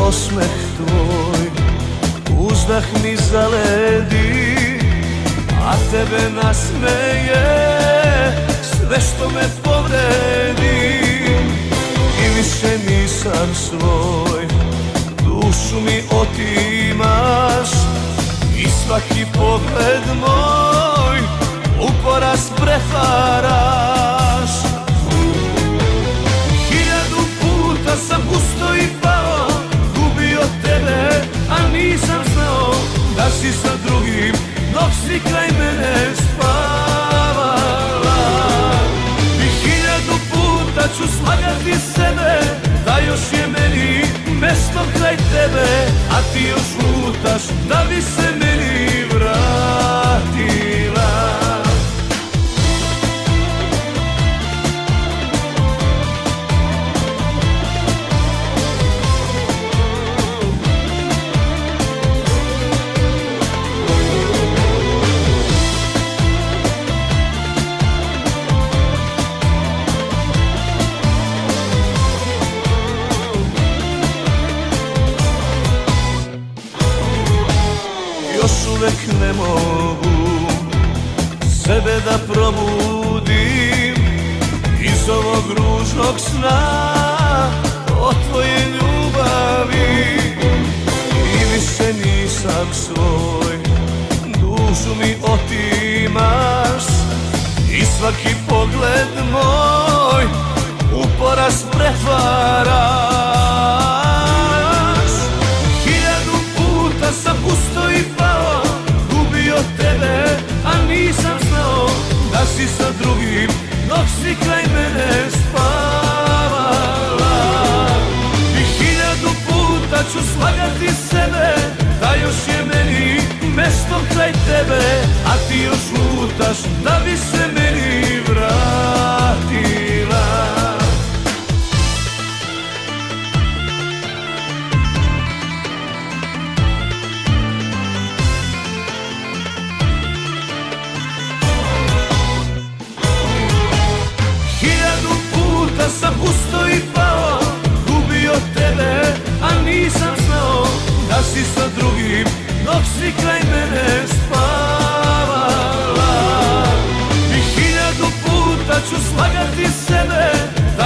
osmeh tvoj. Uzdah mi zaledi A tebe nasmeje Sve što me povredi. I više nisam svoj Dušu mi otimaš. I svaki pogled moj U poraz prefaraš si kraj mene spavala. I hiljadu puta ću slagati sebe Da još je meni mesto kraj tebe A ti još lutaš da bi se uvek ne mogu Sebe da probudim Iz ovog ružnog sna O tvoje ljubavi. I više nisam svoj Dušu mi otimaš I svaki pogled moj U poraz pretvaraš lutaš da bi se meni vratila. Hiljadu puta sam gusto i pao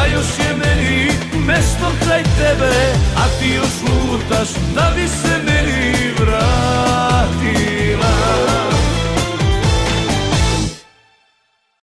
Da još je meni mesto kraj tebe A ti još lutaš da bi se meni